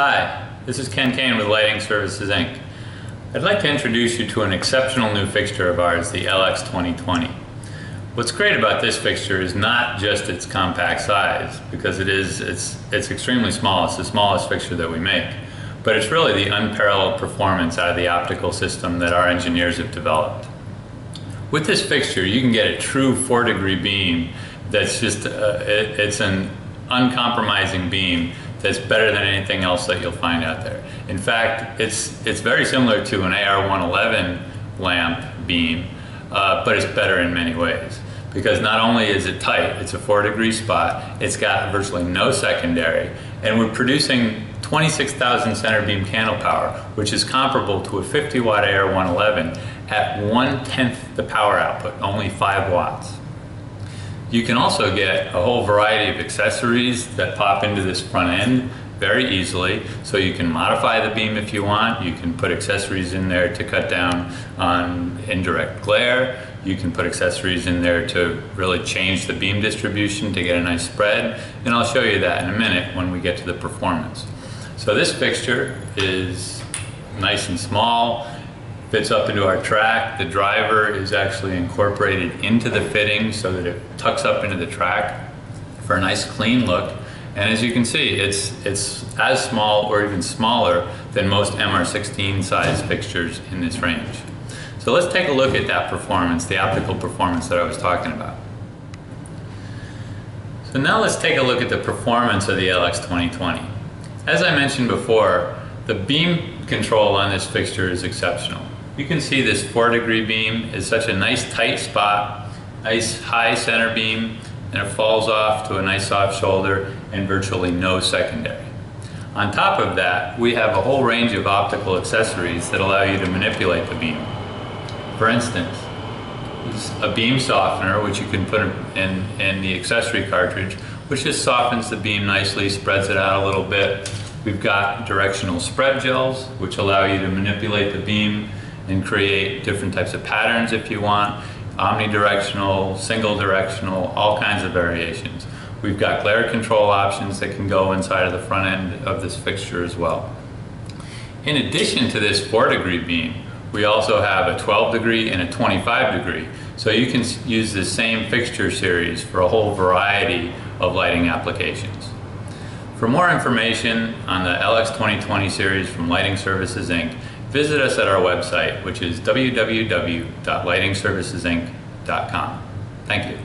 Hi, this is Ken Kane with Lighting Services Inc. I'd like to introduce you to an exceptional new fixture of ours, the LX 2020. What's great about this fixture is not just its compact size, because it is, it's, it's extremely small, it's the smallest fixture that we make, but it's really the unparalleled performance out of the optical system that our engineers have developed. With this fixture, you can get a true four degree beam that's just, uh, it, it's an uncompromising beam that's better than anything else that you'll find out there. In fact, it's, it's very similar to an AR111 lamp beam, uh, but it's better in many ways. Because not only is it tight, it's a four degree spot, it's got virtually no secondary, and we're producing 26,000 center beam candle power, which is comparable to a 50 watt AR111 at one tenth the power output, only five watts. You can also get a whole variety of accessories that pop into this front end very easily. So you can modify the beam if you want. You can put accessories in there to cut down on indirect glare. You can put accessories in there to really change the beam distribution to get a nice spread. And I'll show you that in a minute when we get to the performance. So this fixture is nice and small fits up into our track. The driver is actually incorporated into the fitting so that it tucks up into the track for a nice clean look. And as you can see, it's, it's as small or even smaller than most MR16 size fixtures in this range. So let's take a look at that performance, the optical performance that I was talking about. So now let's take a look at the performance of the LX 2020. As I mentioned before, the beam control on this fixture is exceptional. You can see this four degree beam is such a nice tight spot, nice high center beam, and it falls off to a nice soft shoulder and virtually no secondary. On top of that, we have a whole range of optical accessories that allow you to manipulate the beam. For instance, a beam softener, which you can put in, in the accessory cartridge, which just softens the beam nicely, spreads it out a little bit. We've got directional spread gels, which allow you to manipulate the beam and create different types of patterns if you want, omnidirectional, single directional, all kinds of variations. We've got glare control options that can go inside of the front end of this fixture as well. In addition to this 4 degree beam, we also have a 12 degree and a 25 degree. So you can use the same fixture series for a whole variety of lighting applications. For more information on the LX 2020 series from Lighting Services Inc., visit us at our website, which is www.lightingservicesinc.com. Thank you.